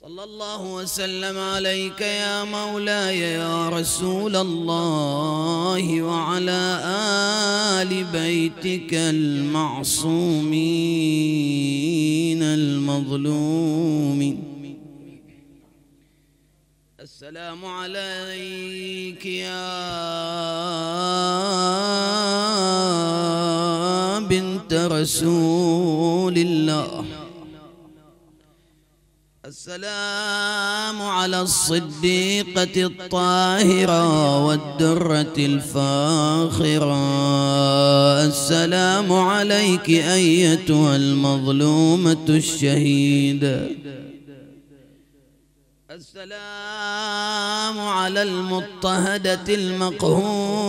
صلى الله وسلم عليك يا مولاي يا رسول الله وعلى آل بيتك المعصومين المظلومين. السلام عليك يا بنت رسول الله. السلام على الصديقة الطاهرة والدرة الفاخرة. السلام عليك أيتها المظلومة الشهيدة السلام على المضطهدة المقهورة.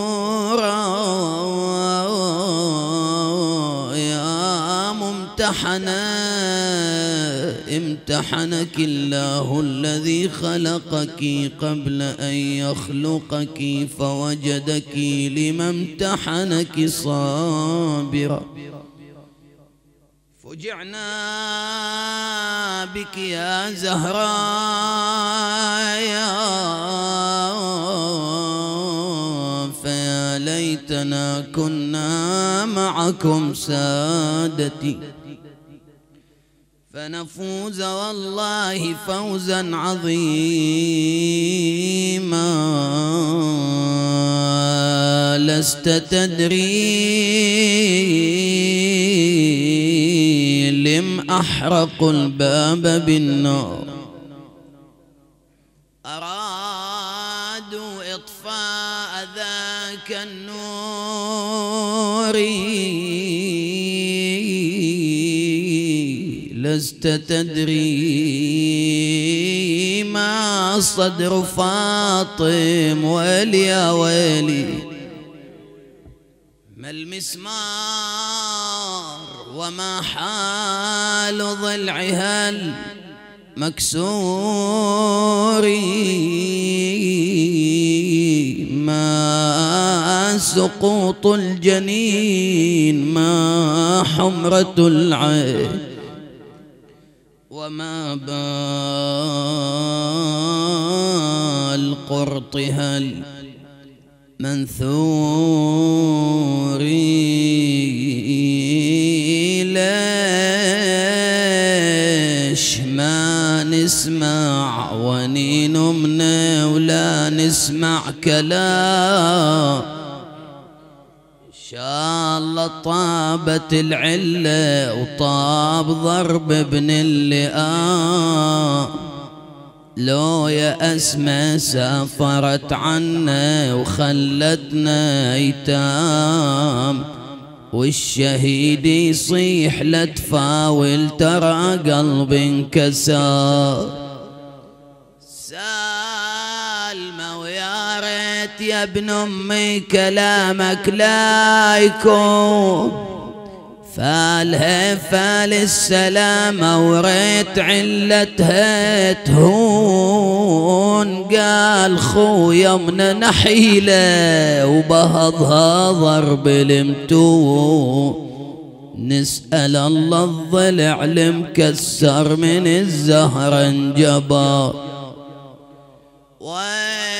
يا ممتحنة. امتحنك الله الذي خلقك قبل أن يخلقك فوجدك لما امتحنك صابرا. فجعنا بك يا زهراء يا فيا ليتنا كنا معكم سادتي. فنفوز والله فوزا عظيما. لست تدري لم أحرق الباب بالنار لست تدري ما صدر فاطم ويلي يا ويلي ما المسمار وما حال ضلعها المكسور. ما سقوط الجنين ما حمرة العين. وما بال قرطها المنثور ليش ما نسمع ونين منا ولا نسمع كلام شاء الله طابت العلة وطاب ضرب ابن اللئام. لو يا أسمى سافرت عنا وخلتنا ايتام والشهيد يصيح لا تفاول ترى قلبي انكسر. ريت يا ابن أمي كلامك لا يكون. فالها فال وريت علتها تهون. قال خويا من نحيلة وبهضها ضرب المتون نسأل الله الضلع المكسر من الزهر انجبر. وين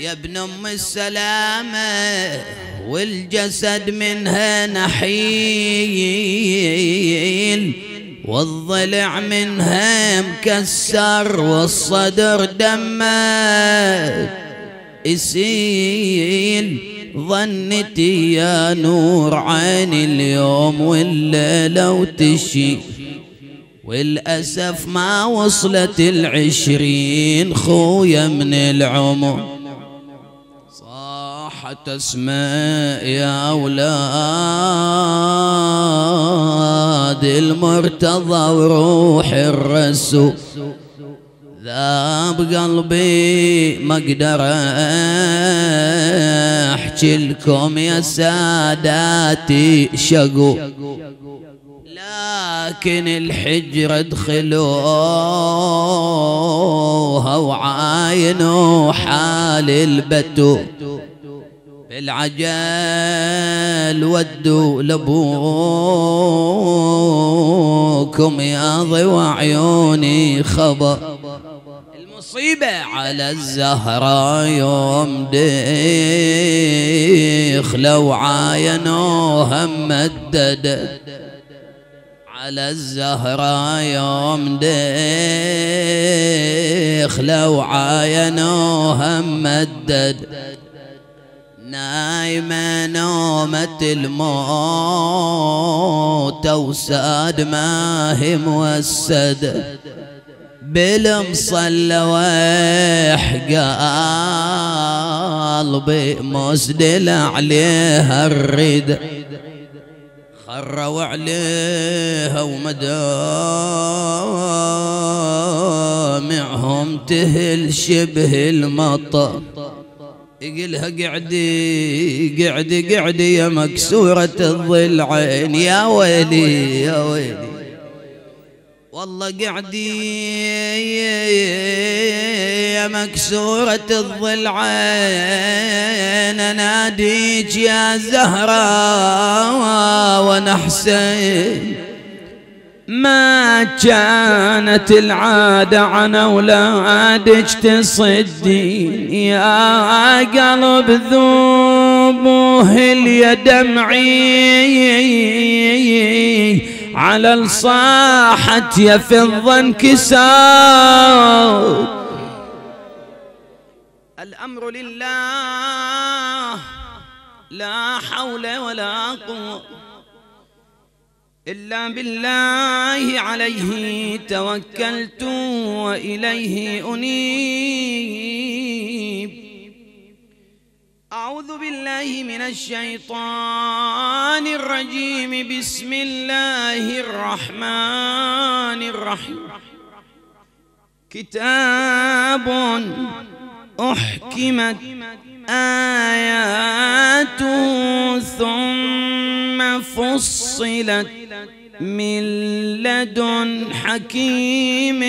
يا ابن أم السلامة والجسد منها نحيل والضلع منها مكسر والصدر دمه يسيل ظنتي يا نور عيني اليوم والليلة وتشي. والأسف ما وصلت العشرين خويا من العمر. صاحت أسماء يا أولاد المرتضى وروح الرسول. ذاب قلبي ما أقدر أحكي لكم يا ساداتي شقو لكن الحجر ادخلوها وعاينوا حال البتو بالعجل ودوا لابوكم يا ضوى عيوني خبر المصيبة على الزهرة يوم دخلوا عاينوها مددت على الزهرة يوم دخلوا عاينوها مدد. نايمة نومة الموت وساد ما هي موسد بالمصلى قلبي مسدل عليها الرد خروا عليها ومدامعهم تهل شبه المطر يقلها قعدي قعدي قعدي يا مكسورة الضلعين. يا ويلي يا ويلي. والله قعدي يا مكسورة الضلعين. أناديك يا زهرة وأنا حسين ما كانت العادة عن أولادك تصدين يا قلب ذوبه اليدمعي على الصاحة يفض انكسار. الأمر لله لا حول ولا قوة إلا بالله عليه توكلت وإليه أنيب. أعوذ بالله من الشيطان الرجيم. بسم الله الرحمن الرحيم. كتاب أحكمت آيات ثم فصلت. من لدن حكيم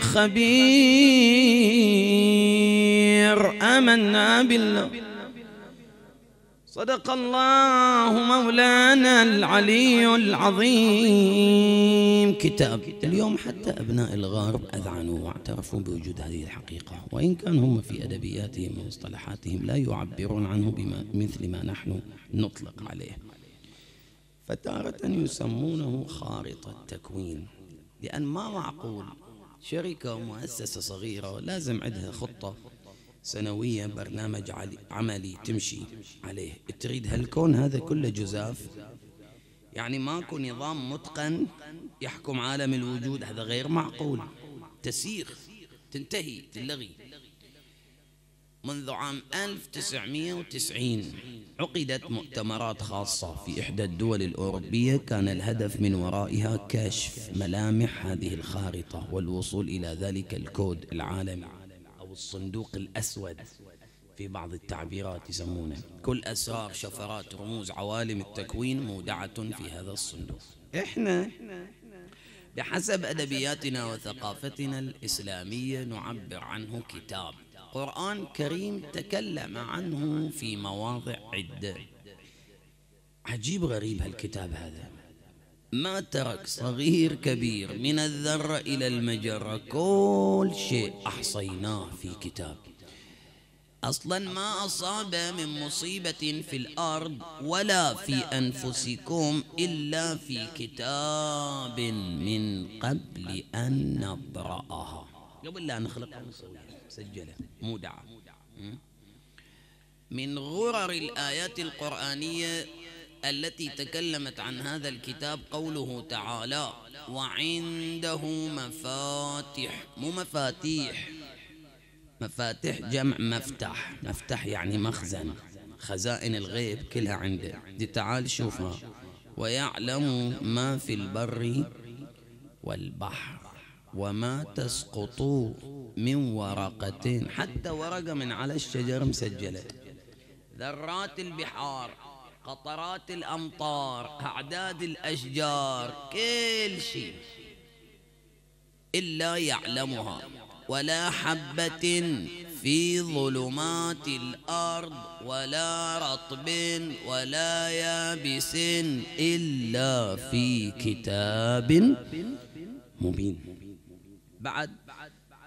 خبير. آمنا بالله. صدق الله مولانا العلي العظيم. كتاب. اليوم حتى أبناء الغرب أذعنوا واعترفوا بوجود هذه الحقيقة وإن كان هم في أدبياتهم ومصطلحاتهم لا يعبرون عنه بما مثل ما نحن نطلق عليه. فتارة يسمونه خارطة تكوين لأن ما معقول شركة ومؤسسة صغيرة لازم عندها خطة سنوية برنامج عملي تمشي عليه. تريد هالكون هذا كله جزاف؟ يعني ماكو نظام متقن يحكم عالم الوجود هذا غير معقول. تسير تنتهي تلغي منذ عام 1990 عقدت مؤتمرات خاصة في إحدى الدول الأوروبية كان الهدف من ورائها كشف ملامح هذه الخارطة والوصول إلى ذلك الكود العالمي أو الصندوق الأسود في بعض التعبيرات يسمونه. كل أسرار شفرات رموز عوالم التكوين مودعة في هذا الصندوق. إحنا بحسب أدبياتنا وثقافتنا الإسلامية نعبر عنه كتاب. قرآن كريم تكلم عنه في مواضع عدة. عجيب غريب هالكتاب هذا. ما ترك صغير كبير من الذرة إلى المجرة كل شيء أحصيناه في كتاب. أصلا ما أصاب من مصيبة في الأرض ولا في أنفسكم إلا في كتاب من قبل أن نبرأها. قبل لا نخلقها نسويها. مسجلة مودعة من غرر الآيات القرآنية التي تكلمت عن هذا الكتاب قوله تعالى وعنده مفاتح مو مفاتيح. مفاتيح جمع مفتح مفتح يعني مخزن. خزائن الغيب كلها عنده. دي تعال شوفها. ويعلم ما في البر والبحر. وما تسقط من ورقة. حتى ورقة من على الشجر مسجلة. ذرات البحار قطرات الأمطار أعداد الأشجار كل شيء. إلا يعلمها. ولا حبة في ظلمات الأرض ولا رطب ولا يابس إلا في كتاب مبين. بعد.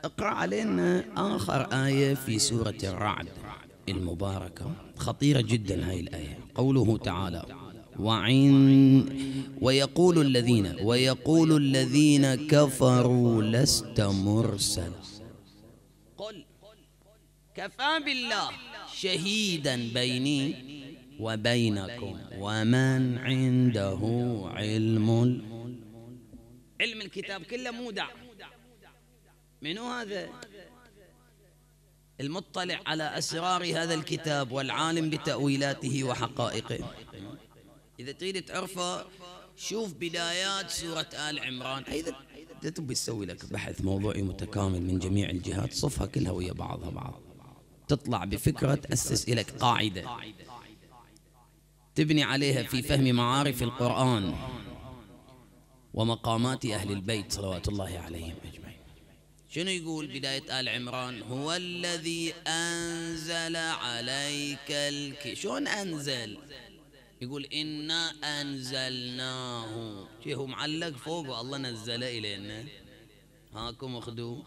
اقرأ علينا آخر آية في سورة الرعد المباركة. خطيرة جدا هاي الآية. قوله تعالى وعن ويقول الذين ويقول الذين كفروا لست مرسلا. قل كفى بالله شهيدا بيني وبينكم ومن عنده علم علم الكتاب كله مودع منو هذا؟ المطلع على أسرار هذا الكتاب والعالم بتأويلاته وحقائقه. إذا تريد تعرفه شوف بدايات سورة آل عمران. إذا تبي تسوي لك بحث موضوعي متكامل من جميع الجهات صفها كلها ويا بعضها بعض. تطلع بفكرة تأسس لك قاعدة. تبني عليها في فهم معارف القرآن ومقامات أهل البيت صلوات الله عليهم أجمعين. شنو يقول بداية آل عمران؟ هو الذي أنزل عليك الك شلون أنزل؟ يقول إنا أنزلناه. هو معلق فوق والله نزله إلينا. هاكم اخذوه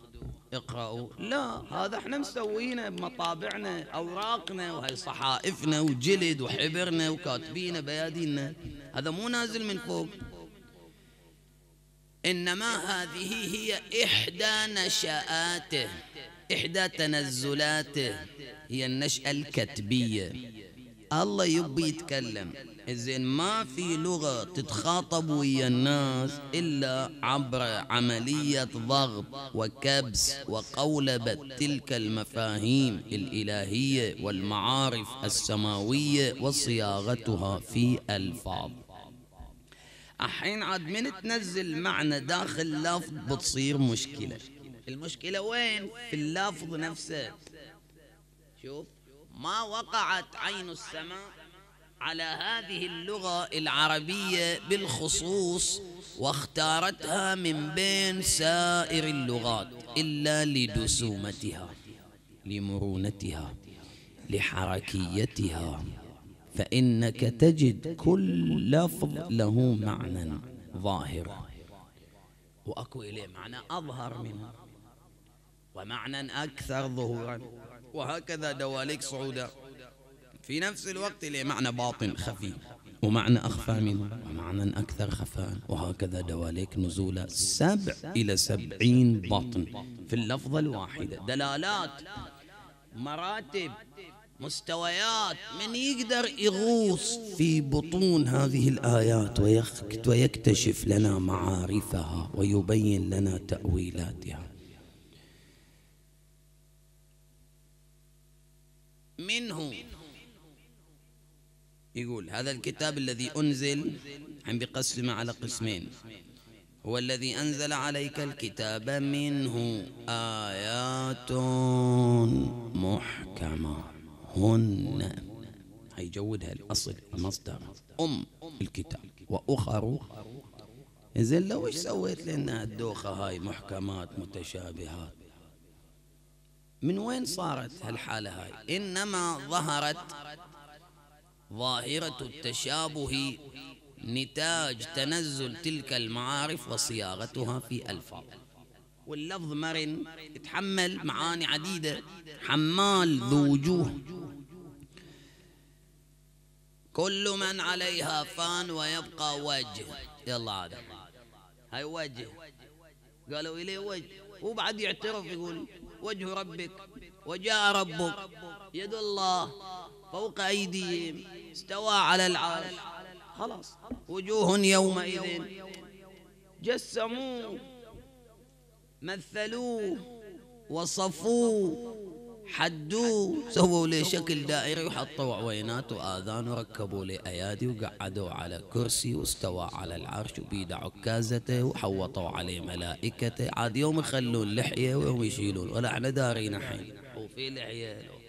اقرأوا. لا هذا إحنا مسوينه بمطابعنا أوراقنا وهي صحائفنا وجلد وحبرنا وكاتبينه بيادينا. هذا مو نازل من فوق. إنما هذه هي إحدى نشآته إحدى تنزلاته هي النشأة الكتبية. الله يبي يتكلم. زين ما في لغة تتخاطب ويا الناس إلا عبر عملية ضغط وكبس وقولبة تلك المفاهيم الإلهية والمعارف السماوية وصياغتها في ألفاظ. الحين عاد من تنزل معنى داخل لفظ بتصير مشكلة. المشكلة وين؟ في اللفظ نفسه. شوف ما وقعت عين السماء على هذه اللغة العربية بالخصوص واختارتها من بين سائر اللغات إلا لدسومتها لمرونتها لحركيتها. فإنك تجد كل لفظ له معنى ظاهر. وأكو إليه معنى أظهر منه. ومعنى أكثر ظهورا. وهكذا دواليك صعودا. في نفس الوقت له معنى باطن خفي. ومعنى أخفى منه. ومعنى أكثر خفاء. وهكذا دواليك نزولا سبع إلى سبعين باطن في اللفظة الواحدة. دلالات مراتب مستويات من يقدر يغوص. في بطون هذه الآيات ويكتشف لنا معارفها ويبين لنا تأويلاتها. منه. يقول هذا الكتاب الذي أنزل عم بقسم على قسمين. هو الذي أنزل عليك الكتاب منه آيات محكمة. هن. هيجودها الأصل المصدر أم الكتاب. وأخر زين لو إيش سويت لنا الدوخة هاي؟ محكمات متشابهات. من وين صارت هالحالة هاي؟ إنما ظهرت ظاهرة التشابه نتاج تنزل تلك المعارف وصياغتها في ألفاظ. واللفظ مرن يتحمل معاني عديدة. حمال ذو وجوه. كل من عليها فان ويبقى وجه. يلا هذا. هاي وجه. قالوا إليه وجه. وبعد يعترف يقول وجه ربك. وجاء ربك. يد الله فوق أيديهم. استوى على العرش. خلاص. وجوه يومئذ جسموه مثلوه وصفوه. حدوه سووا له شكل دائري وحطوا عوينات وآذان وركبوا له أيادي وقعدوا على كرسي واستوى على العرش وبيد عكازته وحوطوا عليه ملائكته عاد يوم يخلون لحية ويوم يشيلون ولا إحنا دارين حين وفي لحية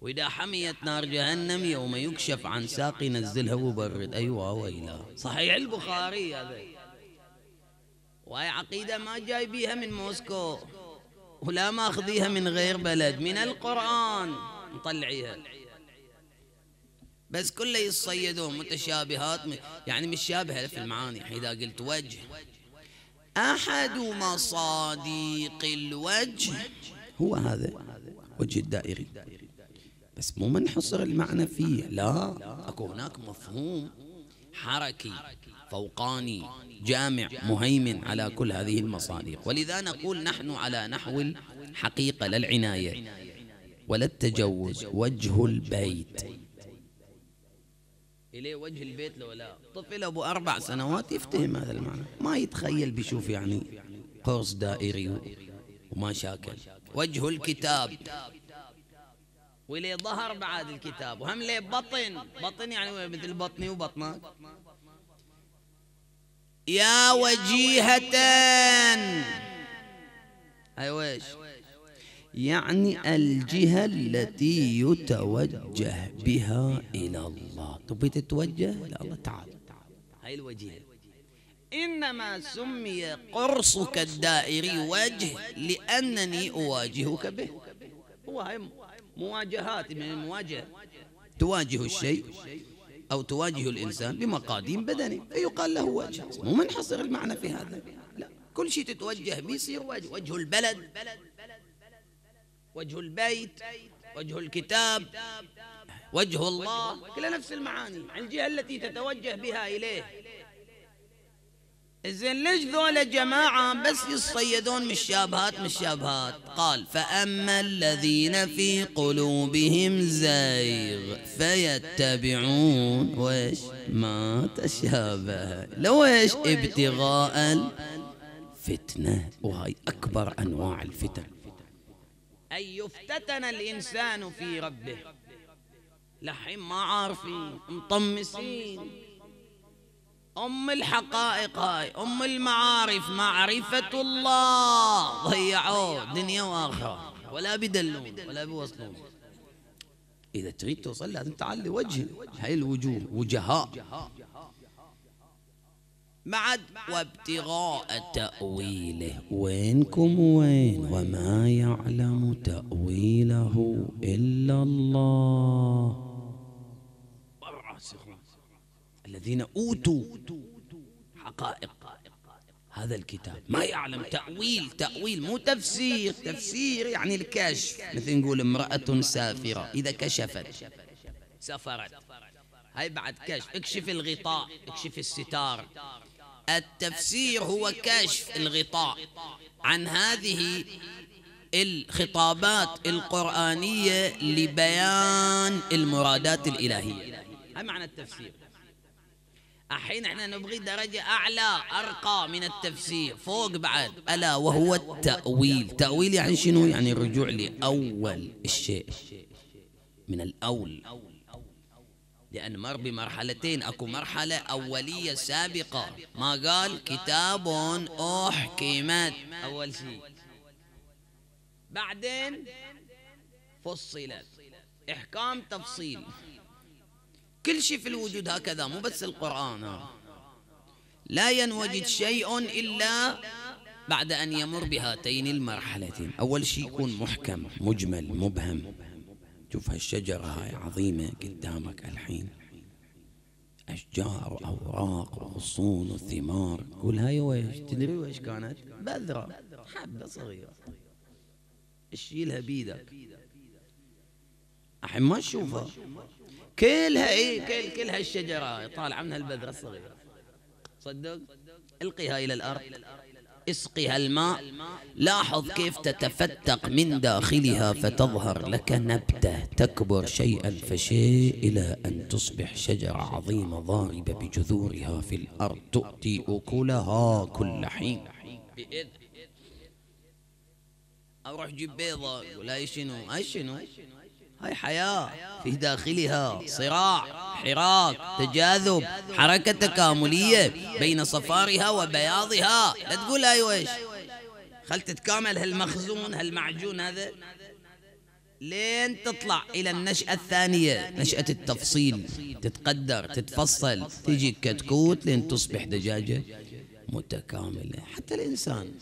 وإذا حميت نار جهنم يوم يكشف عن ساق ينزلها وبرد. أيوة ويلا. صحيح البخاري هذا. وهي عقيدة ما جايبيها من موسكو. ولا ماخذيها من غير بلد من القرآن. نطلعيها بس كله يصيدون متشابهات يعني مش شابهة في المعاني إذا قلت وجه. أحد مصاديق الوجه هو هذا وجه الدائري. بس مو منحصر المعنى فيه لا. أكو هناك مفهوم حركي فوقاني. جامع مهيمن على كل هذه المصادق. ولذا نقول نحن على نحو الحقيقة للعناية ولا التجوز وجه البيت. إليه وجه البيت لو لا. طفل أبو أربع سنوات يفتهم هذا المعنى. ما يتخيل بيشوف يعني قرص دائري وما شاكل. وجه الكتاب. ولي ظهر بعد الكتاب. وهم لي بطن. بطن يعني مثل بطني وبطنك. يا وجيهة أي ويش؟ يعني الجهة التي يتوجه بها إلى الله. تبي تتوجه؟ لا الله تعالى هاي الوجهة إنما سمي قرصك الدائري وجه لأنني أواجهك به. هو هاي مواجهات من المواجهة تواجه الشيء. أو تواجه الإنسان بمقاديم بدني فيقال له وجه. مو منحصر المعنى في هذا. لا كل شيء تتوجه به يصير وجه. وجه البلد وجه البيت وجه الكتاب وجه الله. كلها نفس المعاني الجهة التي تتوجه بها إليه. زين ليش ذولا جماعة بس يصيدون من الشابهات من الشابهات قال فأما الذين في قلوبهم زيغ فيتبعون ويش ما تشابه. لو إيش؟ ابتغاء الفتنة. وهي أكبر أنواع الفتن. أن يفتتن الإنسان في ربه. لحين ما عارفين مطمسين. أم الحقائق هاي أم المعارف معرفة الله. ضيعوه دنيا وآخرة. ولا بدلون ولا بيوصلون. إذا تريد توصل لازم تعلي وجه هاي الوجوه وجهاء. بعد وابتغاء تأويله. وينكم وين؟ وما يعلم تأويله إلا الله. الذين أوتوا حقائق هذا الكتاب. ما يعلم تأويل تأويل مو تفسير تفسير يعني الكشف. مثل نقول امرأة سافرة إذا كشفت سفرت هاي بعد كشف. اكشف الغطاء اكشف الستار. التفسير هو كشف الغطاء عن هذه الخطابات القرآنية لبيان المرادات الإلهية. هاي معنى التفسير. الحين إحنا نبغي درجة أعلى أرقى من التفسير. فوق بعد. ألا وهو التأويل. تأويل يعني شنو؟ يعني الرجوع لأول الشيء. من الأول. لأن مر بمرحلتين. أكو مرحلة أولية سابقة. ما قال؟ كتاب أحكمت. أول شيء. بعدين فصلت. إحكام تفصيل. كل شيء في الوجود هكذا مو بس القرآن. لا ينوجد شيء إلا بعد أن يمر بهاتين المرحلتين. أول شيء يكون محكم مجمل مبهم. شوف هالشجرة هاي عظيمة قدامك الحين. أشجار وأوراق وغصون وثمار. قول هاي ويش؟ تدري ويش كانت؟ بذرة حبة صغيرة. اشيلها بيدك الحين ما تشوفها كلها اي كل كل هالشجرة طالعة منها البذره الصغيرة. صدق؟ القيها إلى الأرض. اسقها الماء. لاحظ كيف تتفتق من داخلها فتظهر لك نبتة تكبر شيئا فشيء إلى أن تصبح شجرة عظيمة ضاربة بجذورها في الأرض تؤتي أكلها كل حين. باذن أروح جيب بيضة. ولا شنو؟ اي شنو؟ هاي حياة. في داخلها صراع حراك تجاذب حركة تكاملية بين صفارها وبياضها. لا تقول هاي ويش. خل تتكامل هالمخزون هالمعجون هذا لين تطلع إلى النشأة الثانية نشأة التفصيل. تتقدر تتفصل تيجي كتكوت لين تصبح دجاجة متكاملة. حتى الإنسان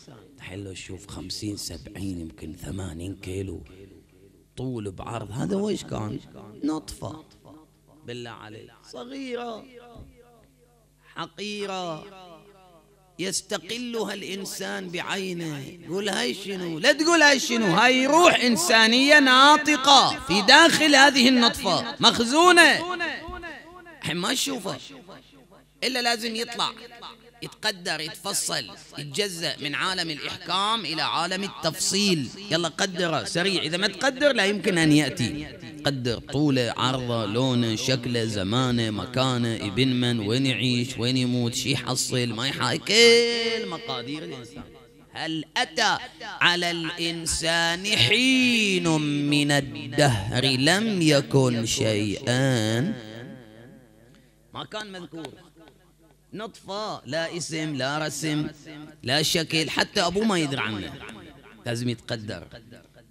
لو تشوف خمسين سبعين يمكن ثمانين كيلو. طول بعرض. هذا ويش كان؟ نطفة. بالله عليك. صغيرة. حقيرة. يستقلها الإنسان بعينه. يقول هاي شنو؟ لا تقول هاي شنو. هاي روح إنسانية ناطقة في داخل هذه النطفة. مخزونة. ما تشوفه إلا لازم يطلع. يتقدر يتفصل يتجزأ من عالم الإحكام إلى عالم التفصيل. يلا قدره سريع إذا ما تقدر لا يمكن أن يأتي. قدر طولة عرضة لونة شكلة زمانة مكانة ابن من وين يعيش وين يموت شي يحصل ما يحصل كل مقادير الإنسان. هل أتى على الإنسان حين من الدهر لم يكن شيئا؟ ما كان مذكور. نطفة لا اسم لا رسم لا شكل حتى أبوه ما يدري عنه. لازم يتقدر.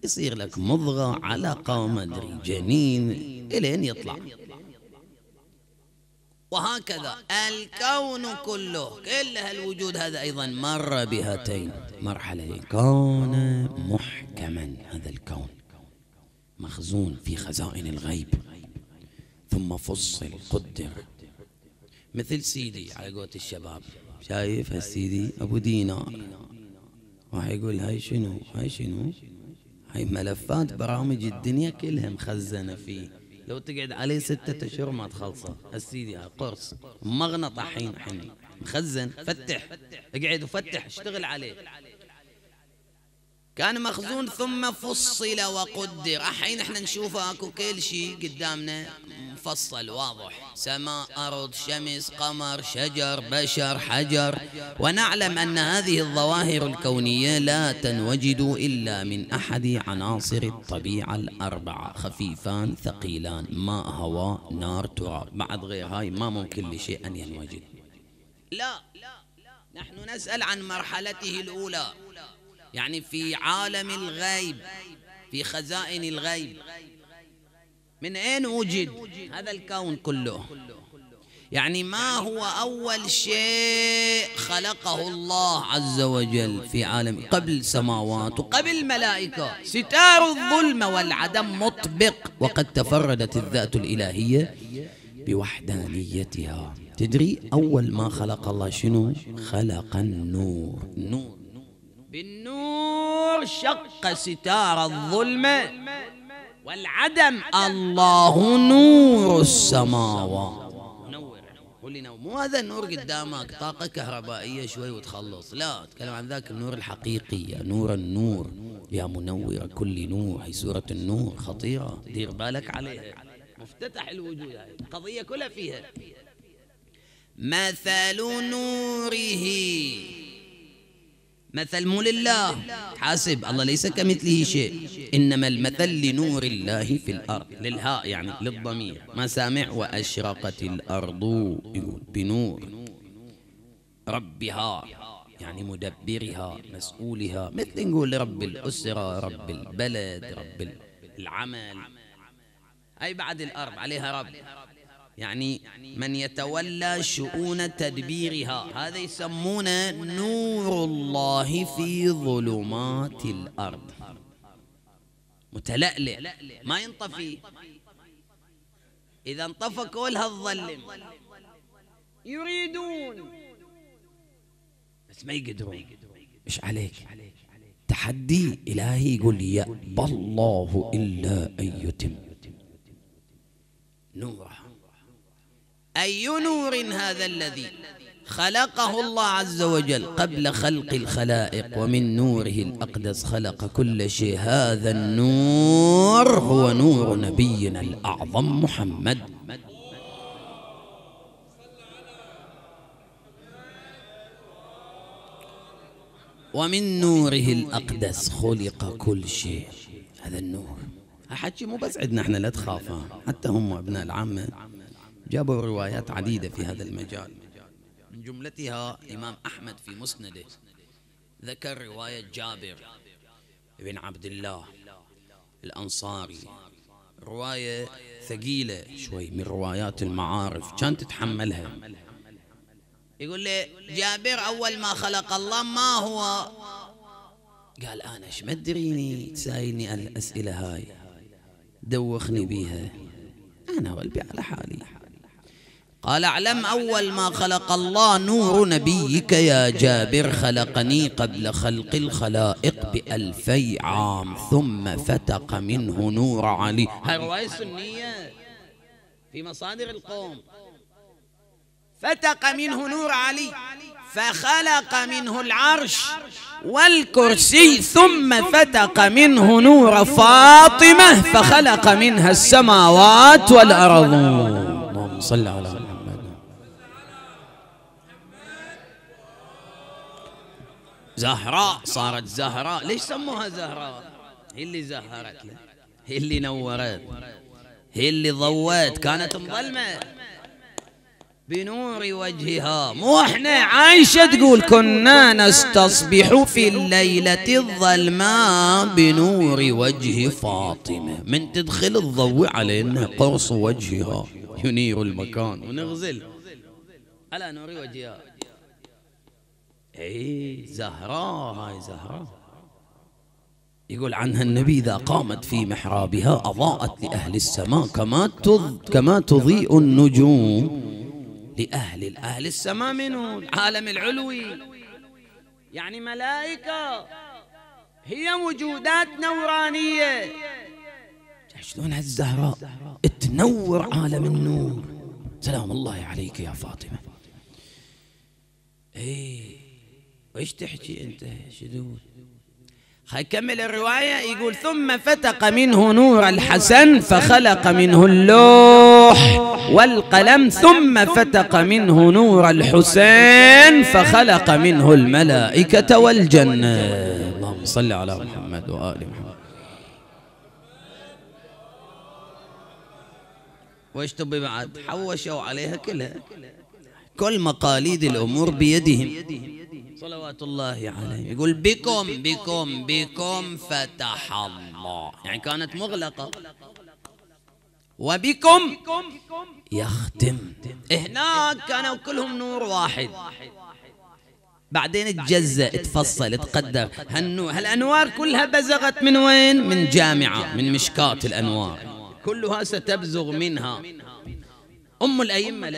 يصير لك مضغة علقة ما أدري جنين إلين يطلع. وهكذا الكون كله. كل هالوجود هذا أيضا مر بهاتين. مرحلتين كان محكما هذا الكون. مخزون في خزائن الغيب. ثم فصل قدر. مثل سيدي على قولة الشباب. شايف هالسيدي أبو دينار. راح يقول هاي شنو؟ هاي شنو؟ هاي ملفات برامج الدنيا كلها مخزنة فيه. لو تقعد عليه ستة أشهر ما تخلصه. السيدي هاي قرص. مغنط الحين الحين مخزن. فتح. اقعد وفتح. اشتغل عليه. كان مخزون ثم فصل وقدر. الحين إحنا نشوفه اكو كل شيء قدامنا. مفصل واضح. سماء أرض شمس قمر شجر بشر حجر. ونعلم أن هذه الظواهر الكونية لا تنوجد إلا من أحد عناصر الطبيعة الأربعة. خفيفان ثقيلان. ماء هواء نار تراب. بعد غير هاي ما ممكن لشيء أن ينوجد. لا. نحن نسأل عن مرحلته الأولى. يعني في عالم الغيب في خزائن الغيب. من أين وجد هذا الكون كله؟ يعني ما هو أول شيء خلقه الله عز وجل في عالم قبل السماوات وقبل الملائكة ستار الظلم والعدم مطبق. وقد تفردت الذات الإلهية بوحدانيتها. تدري أول ما خلق الله شنو؟ خلق النور. نور. بالنور شق ستار الظلم والعدم الله نور السماوات. نور. مو هذا النور قدامك؟ طاقة كهربائية شوي وتخلص. لا أتكلم عن ذاك النور الحقيقي يا نور النور يا منور كل نور. هي سورة النور خطيرة. دير بالك عليها. مفتتح الوجود القضية كلها فيها. مثل نوره مثل لله حاسب الله ليس كمثله شيء. إنما المثل لنور الله في الأرض للهاء يعني للضمير. ما سامع وأشرقت الأرض بنور. ربها يعني مدبرها مسؤولها. مثل نقول رب الأسرة رب البلد رب العمل. أي بعد الأرض عليها رب. يعني من يتولى شؤون تدبيرها. هذا يسمونه نور الله في ظلمات الأرض. متلألئ. ما ينطفي. إذا انطفى كل هالظلم يريدون. بس ما يقدرون. إيش عليك؟ تحدي إلهي يقول يأبى الله إلا أن يتم. نورة. أي نور هذا الذي خلقه الله عز وجل قبل خلق الخلائق ومن نوره الأقدس خلق كل شيء. هذا النور هو نور نبينا الأعظم محمد. ومن نوره الأقدس خلق كل شيء. هذا النور. حكي مو بس عندنا إحنا لا تخافا حتى هم ابناء العامة جابوا روايات عديدة في هذا المجال. من جملتها الإمام أحمد في مسنده ذكر رواية جابر بن عبد الله الأنصاري. رواية ثقيلة شوي من روايات المعارف كانت تتحملها. يقول لي جابر أول ما خلق الله ما هو؟ قال أنا إيش ما تدريني تسايلني الأسئلة هاي دوخني بيها. أنا قلبي على حالي. قال اعلم أول ما خلق الله نور نبيك يا جابر خلقني قبل خلق الخلائق بألفي عام ثم فتق منه نور علي. هاي رواية سنية في مصادر القوم. فتق منه نور علي فخلق منه العرش والكرسي ثم فتق منه نور فاطمة فخلق منها السماوات والأرض. اللهم صل على محمد زهراء صارت زهراء. ليش سموها زهراء؟ هي اللي زهرت له. هي اللي نورت. هي اللي ضوت. كانت مظلمة. بنور وجهها. مو إحنا. عايشة تقول كنا نستصبح في الليلة الظلماء بنور وجه فاطمة. من تدخل الضوء علينا قرص وجهها. ينير المكان. ونغزل. على نور وجهها. اي زهراء هاي زهراء. يقول عنها النبي إذا قامت في محرابها أضاءت لأهل السماء كما كما تضيء النجوم. لأهل الأهل السماء منه العالم العلوي. يعني ملائكة. هي وجودات نورانية. شلون هالزهراء تنور عالم النور. سلام الله عليك يا فاطمة. إيه. وإيش تحكي أنت شدود كمل الرواية يقول ثم فتق منه نور الحسن فخلق منه اللوح والقلم ثم فتق منه نور الحسين فخلق منه الملائكة والجنة. اللهم صل على محمد وآل محمد. وإيش تبي بعد؟ حوشوا عليها كلها. كل مقاليد الأمور بيدهم. صلوات الله عليه يقول بكم بكم بكم فتح الله يعني كانت مغلقة. وبكم يختم. هناك كانوا كلهم نور واحد. بعدين تجزأ تفصل تقدر هالأنوار كلها بزغت من وين؟ من جامعة من مشكات الأنوار. كلها ستبزغ منها. أم الأئمة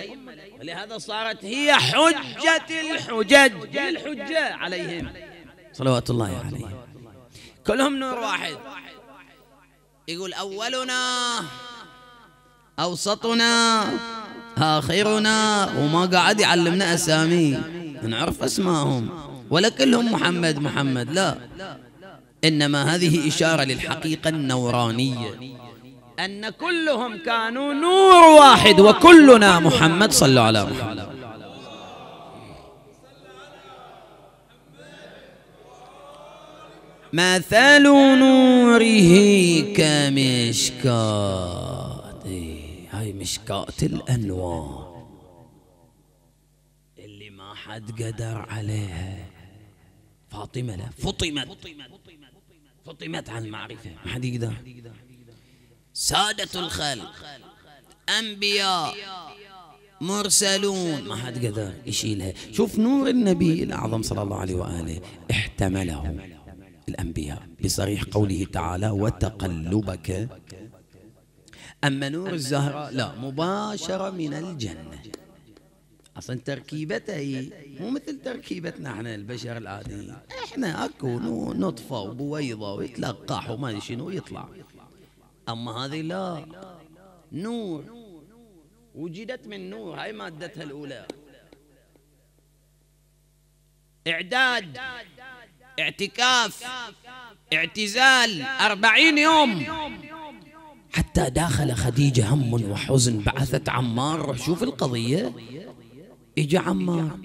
ولهذا صارت هي حجة الحجج. الحجة عليهم. صلوات الله عليهم. كلهم نور واحد. يقول أولنا أوسطنا آخرنا وما قاعد يعلمنا أسامي. نعرف أسماءهم. ولا كلهم محمد محمد لا. إنما هذه إشارة للحقيقة النورانية. أن كلهم كانوا نور واحد وكلنا محمد صلوا على محمد مثل نوره كمشكات إيه، هاي مشكات الأنوار اللي ما حد قدر عليها. فاطمة لا فطمت. فطمت عن المعرفة. ما حد يقدر. سادة الخلق. أنبياء مرسلون. ما حد قدر يشيلها. شوف نور النبي الأعظم صلى الله عليه وآله. احتمله الأنبياء بصريح قوله تعالى وتقلبك أما نور الزهراء لا مباشرة من الجنة. أصلا تركيبتها هي مو مثل تركيبتنا إحنا البشر العاديين. إحنا أكو نطفة وبويضة ويتلقح وما شنو ويطلع. أما هذه لا. نور. وجدت من نور. هاي مادتها الأولى. إعداد. اعتكاف. اعتزال. أربعين يوم. حتى داخل خديجة هم وحزن بعثت عمار. شوف القضية. إجا عمار.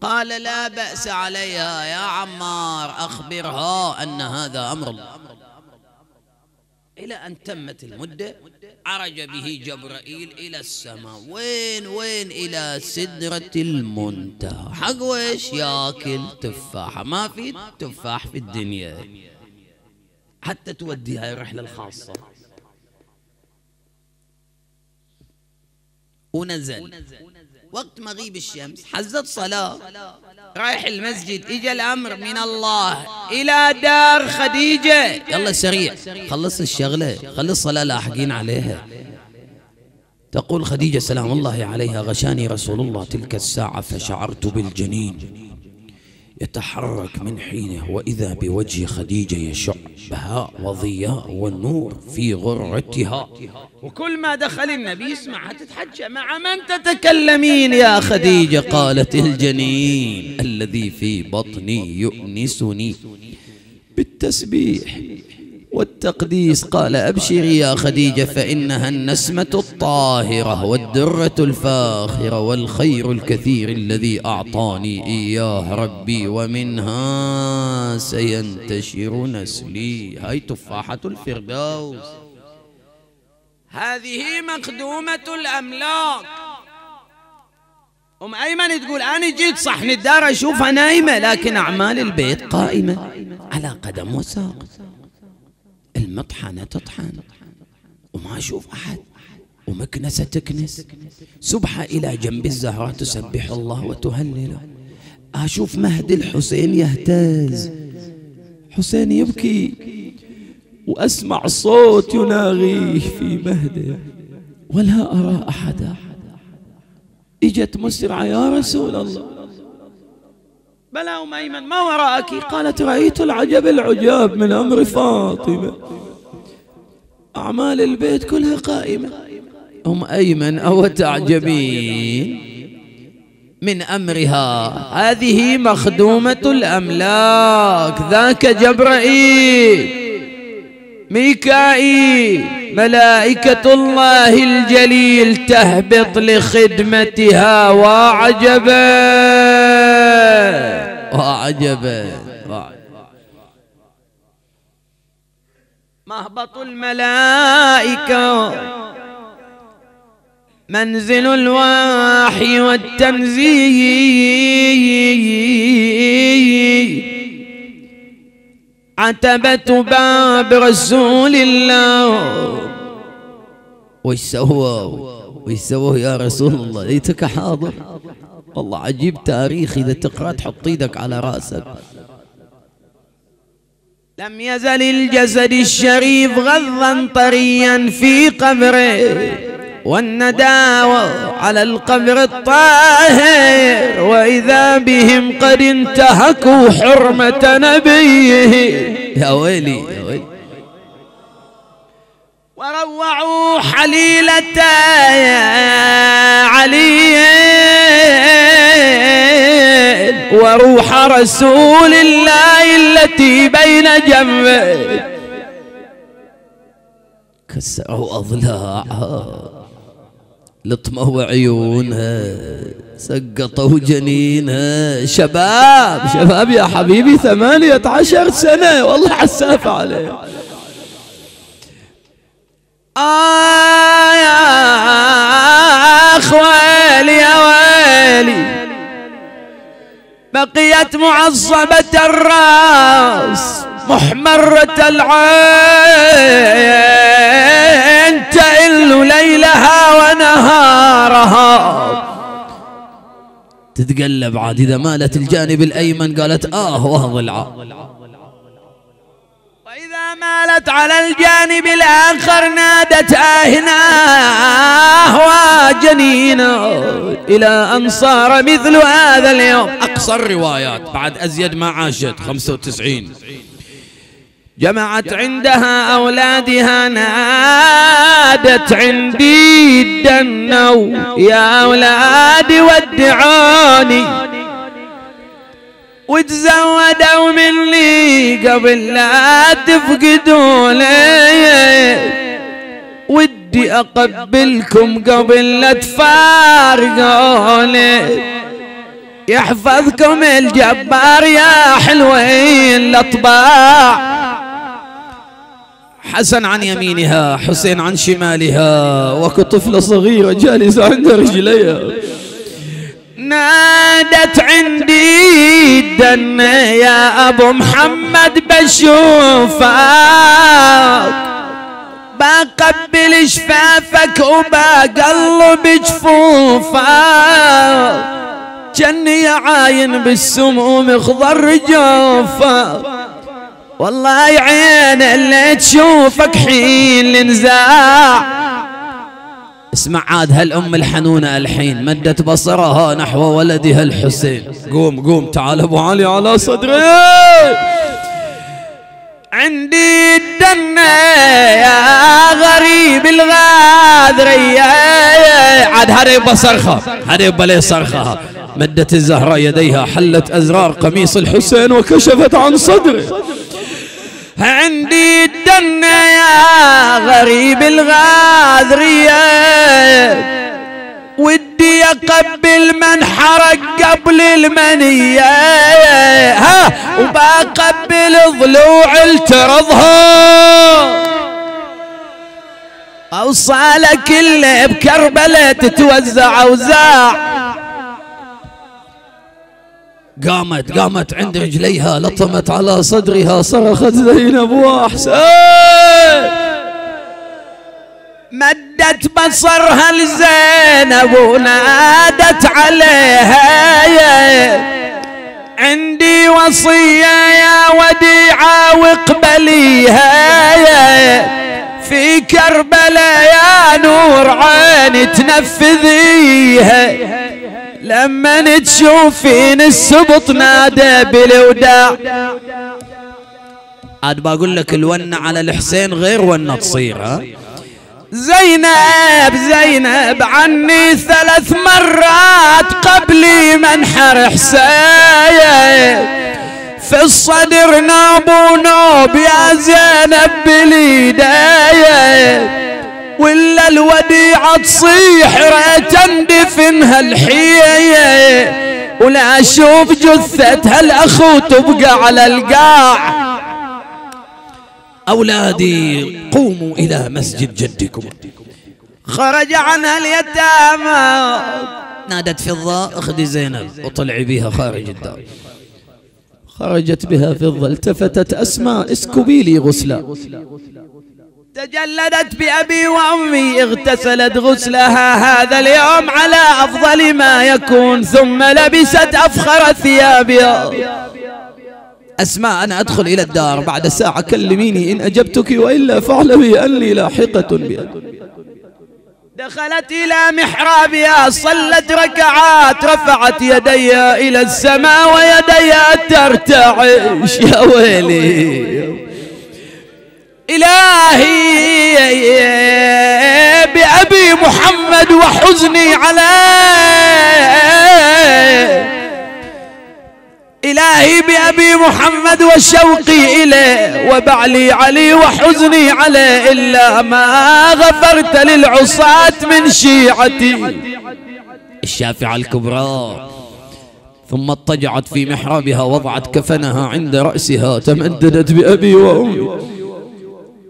قال لا بأس عليها يا عمار. أخبرها أن هذا أمر الله. إلى أن تمت المدة عرج به جبرائيل إلى السماء. وين وين؟ إلى سدرة المنتهى. حق ويش ياكل تفاحة ما في تفاح في الدنيا. حتى تودي هاي الرحلة الخاصة. ونزل. وقت مغيب الشمس. حزت صلاة. رايح المسجد اجى الأمر من الله. إلى دار خديجة. يلا سريع. خلص الشغلة. خلص الصلاه لاحقين عليها. تقول خديجة سلام الله عليها. غشاني رسول الله تلك الساعة فشعرت بالجنين. يتحرك من حينه وإذا بوجه خديجة يشع بهاء وضياء والنور في غرتها وكل ما دخل النبي يسمعها تتحجى مع من تتكلمين يا خديجة؟ قالت الجنين الذي في بطني يؤنسني. بالتسبيح والتقديس قال أبشري يا خديجة فإنها النسمة الطاهرة والدرة الفاخرة والخير الكثير الذي أعطاني إياه ربي ومنها سينتشر نسلي. هاي تفاحة الفردوس. هذه مقدومة الأملاك. أم أيمن تقول أنا جيت صحن الدار أشوفها نايمة لكن أعمال البيت قائمة على قدم وساق. المطحنة تطحن وما أشوف أحد ومكنسة تكنس. سبحة إلى جنب الزهرة تسبح الله وتهلله أشوف مهدي الحسين يهتز. حسين يبكي وأسمع صوت يناغيه في مهده. ولا أرى أحدا. إجت مسرعة يا رسول الله. بلى أم أيمن ما وراءك؟ قالت رأيت العجب العجاب من أمر فاطمة. أعمال البيت كلها قائمة. أم أيمن أو تعجبين؟ من أمرها. هذه مخدومة الأملاك. ذاك جبرائيل ميكائيل ملائكة الله الجليل تهبط لخدمتها وعجبا وعجبا مهبط الملائكة. منزل الوحي والتنزيل عتبة باب رسول الله. وش سووا؟ وش سووا يا رسول الله؟ ليتك حاضر. والله عجيب تاريخ إذا تقرأ تحط إيدك على رأسك. لم يزل الجسد الشريف غضا طريا في قبره والنداوة على القبر الطاهر وإذا بهم قد انتهكوا حرمة نبيه. يا ويلي يا ويلي. وروعوا حليلة علي. وروح رسول الله التي بين جنبه. كسروا أضلاعها لطموا عيونها سقطوا جنينها شباب شباب يا حبيبي ثمانية عشر سنة. والله حساف عليه. آه يا أخوالي يا ويلي بقيت معصبة الراس محمرة العين تئل ليلها ونهارها. تتقلب عاد إذا مالت الجانب الأيمن قالت آه وهضلعه وإذا مالت على الجانب الآخر نادت آهناه وجنينا إلى أن صار مثل هذا اليوم. أقصى الروايات بعد أزيد ما عاشت 95 جمعت عندها أولادها نادت عندي الدنو يا أولادي ودعوني. وتزودوا مني قبل لا تفقدوني ودي أقبلكم قبل لا تفارقوني يحفظكم الجبار يا حلوين الأطباع. حسن عن يمينها حسين عن شمالها وكطفلة صغيرة جالسة عند رجليها. نادت عندي الدن يا أبو محمد بشوفك. بقبل شفافك وبقلب جفوفك. جني عاين بالسموم خضر جوفك. والله عين اللي تشوفك حين الانزاع اسمع عاد هالأم الحنونة الحين مدت بصرها نحو ولدها الحسين. قوم قوم تعال أبو علي على صدري. عندي الدنة يا غريب الغادرية عاد هذا بصرخة هذا بلي صرخها مدت الزهراء يديها حلت أزرار قميص الحسين وكشفت عن صدره عندي الدنة يا غريب الغاذرية ودي أقبل من حرق قبل المنية. ها وبقبل ضلوع الترضها. أوصالك اللي بكربلة تتوزع أوزاع. قامت قامت عند رجليها لطمت على صدرها صرخت زينب واحسن مدت بصرها لزينب ونادت عليها عندي وصية يا وديعة واقبليها في كربلاء يا نور عيني تنفذيها. لما تشوفين السبط نادى بالوداع. عاد بقول لك الونة على الحسين غير ونة تصير ها؟ زينب زينب عني ثلاث مرات قبلي منحر حسين. في الصدر نوب ونوب يا زينب باليدايه ولا الوديعة تصيح ريت اندفنها الحية ولا أشوف جثة هالاخو تبقى على القاع. أولادي قوموا إلى مسجد جدكم. خرج عنها اليتامى. نادت فضة أخذي زينب وطلعي بها خارج الدار. خرجت بها فضة التفتت أسماء اسكبي لي غسلا. تجلدت بأبي وأمي اغتسلت غسلها. هذا اليوم على أفضل ما يكون. ثم لبست أفخر ثيابها أسماء أنا أدخل إلى الدار. بعد ساعة كلميني إن أجبتك وإلا فاعلمي أني لاحقة بها. دخلت إلى محرابها صلت ركعات رفعت يديها إلى السماء ويديها ترتعش يا ويلي. إلهي بأبي محمد وحزني عليه إلهي بأبي محمد وشوقي إليه وبعلي علي وحزني عليه إلا ما غفرت للعصاة من شيعتي. الشافعة الكبرى. ثم اضطجعت في محرابها وضعت كفنها عند رأسها تمددت بأبي وأمي.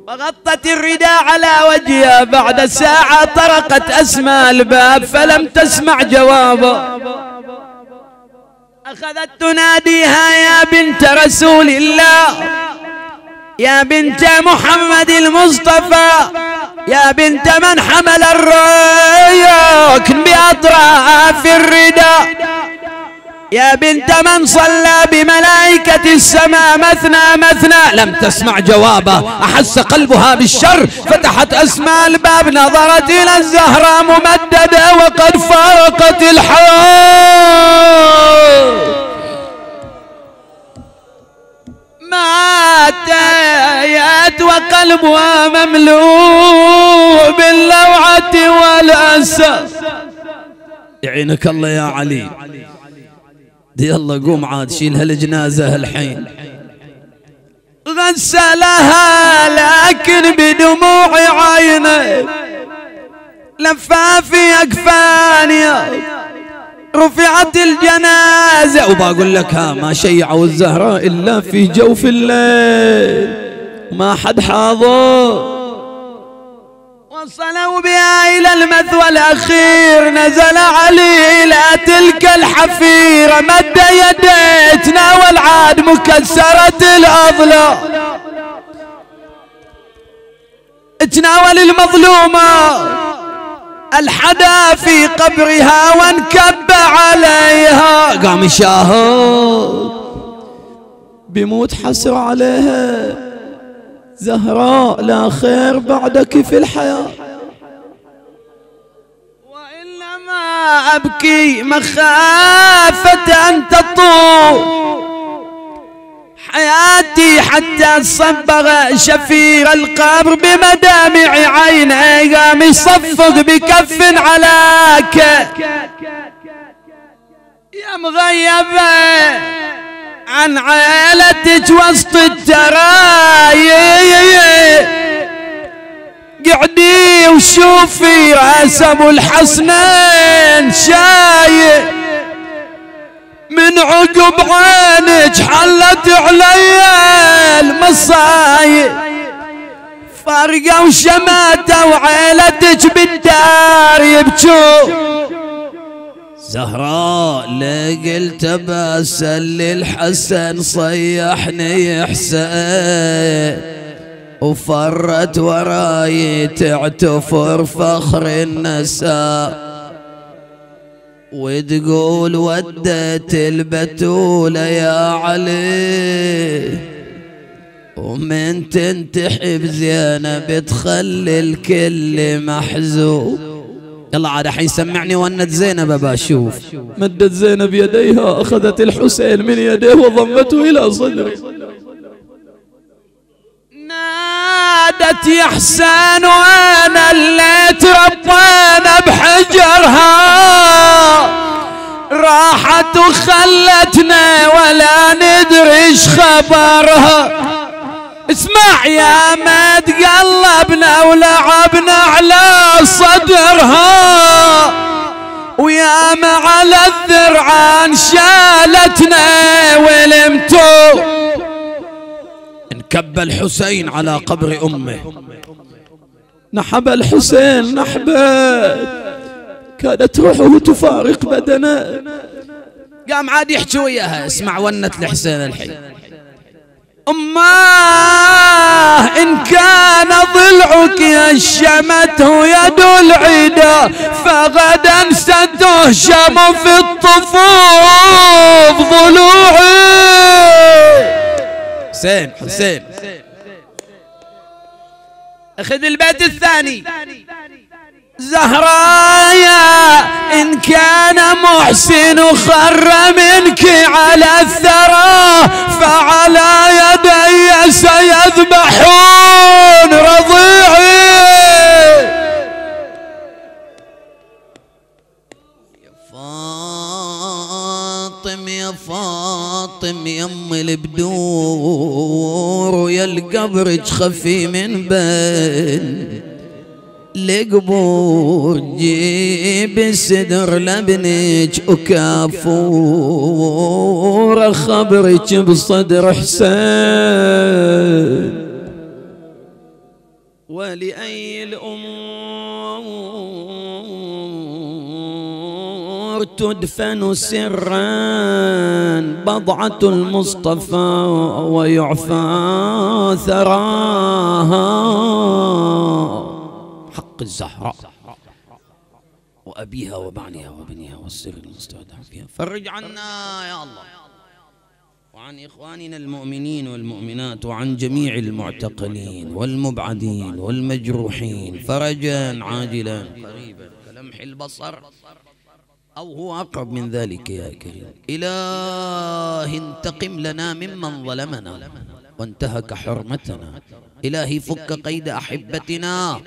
فغطت الرداء على وجهها بعد ساعة طرقت أسماء الباب فلم تسمع جوابا أخذت تناديها يا بنت رسول الله. يا بنت محمد المصطفى. يا بنت من حمل الريك بأطراف الرداء. يا بنت من صلى بملائكة السماء مثنى مثنى. لم تسمع جوابه. أحس قلبها بالشر. فتحت أسماء الباب. نظرت إلى الزهراء ممددة. وقد فارقت الحياة ماتت وقلبها مملوء باللوعة والأسى. يعينك الله يا علي. يلا قوم عاد شيل هالجنازة الحين غسلها لكن بدموع عينه لفافي أكفاني. رفعت الجنازة. وبقول لك ها ما شيعوا الزهراء إلا في جوف الليل. ما حد حاضر. وصلوا بها إلى المثوى الأخير. نزل علي إلى تلك الحفيرة مد يديه تناول عاد مكسرة الأضلاع تناول المظلومة الحدا في قبرها وانكب عليها. قام يشاهد بموت حسر عليها. زهراء لا خير بعدك في الحياة. أبكي مخافة أن تطول. حياتي حتى صبغ شفير القبر بمدامع عيني قام يصفق بكف علاك يا مغيبة. عن عيلتك وسط الترايي قعدي وشوفي راس ابو الحسنين شايب من عقب عينك حلت علي المصايب. فرقة وشماتة وعيلتك بالدار يبكوا زهراء لا قلت بأسل للحسن صيحني حسين وفرت وراي تعتفر فخر النساء. وتقول ودت البتولة يا علي. ومن تنتحب زينب تخلي الكل محزون. يلا عاد الحين سمعني ونت زينب ابى أشوف مدت زينب يديها أخذت الحسين من يديه وضمته إلى صدره. نادت يا حسين وأنا اللي تربينا بحجرها؟ راحت وخلتنا ولا ندري إيش خبرها. اسمع يا ما تقلبنا ولعبنا على صدرها. ويا ما على الذرعان شالتنا ولمتو. كب الحسين على قبر أمه. نحب الحسين نحبه. كادت روحه تفارق بدنه. قام عاد يحكي وياها اسمع ونت الحسين الحين. أماه إن كان ضلعك يشمته يد العدا فغدا ستهشم في الطفوف ضلوعي. حسين حسين. أخذ البيت الثاني. زهرايا إن كان محسن خر منك على الثرى فعلى يدي سيذبحون رضيعي. فاطم يا فاطم يم البدور ويا القبر تخفي من بين لقبور جيب السدر لبنك وكافور خبرك بصدر حسين. ولأي الأمور تدفن سرا بضعة المصطفى ويعفى ثراها. حق الزهراء وأبيها وبعنها وبنيها والسر المستودع فيها. فرج عنا يا الله. وعن إخواننا المؤمنين والمؤمنات وعن جميع المعتقلين والمبعدين والمجروحين. فرجا عاجلا قريبا. كلمح البصر. أو هو أقرب من ذلك يا كريم. إله انتقم لنا ممن ظلمنا وانتهك حرمتنا. إلهي فك قيد أحبتنا.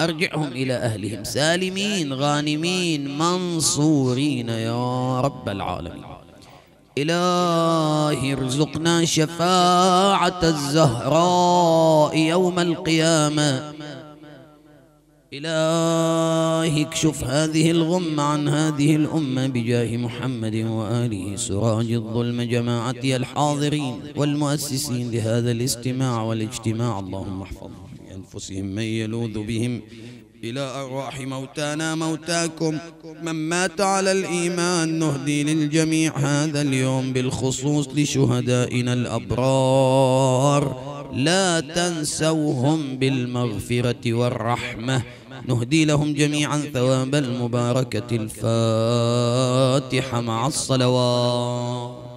أرجعهم إلى أهلهم. سالمين غانمين منصورين. يا رب العالمين. إلهي ارزقنا شفاعة الزهراء يوم القيامة. إلهي اكشف هذه الغمة عن هذه الأمة بجاه محمد وآله. سراج الظلم جماعة الحاضرين والمؤسسين لهذا الاستماع والاجتماع. اللهم احفظهم. بأنفسهم من يلوذ بهم إلى أرواح موتانا موتاكم. من مات على الإيمان نهدي للجميع هذا اليوم بالخصوص لشهدائنا الأبرار. لا تنسوهم بالمغفرة والرحمة. نهدي لهم جميعا ثواب المباركة الفاتحة مع الصلوات.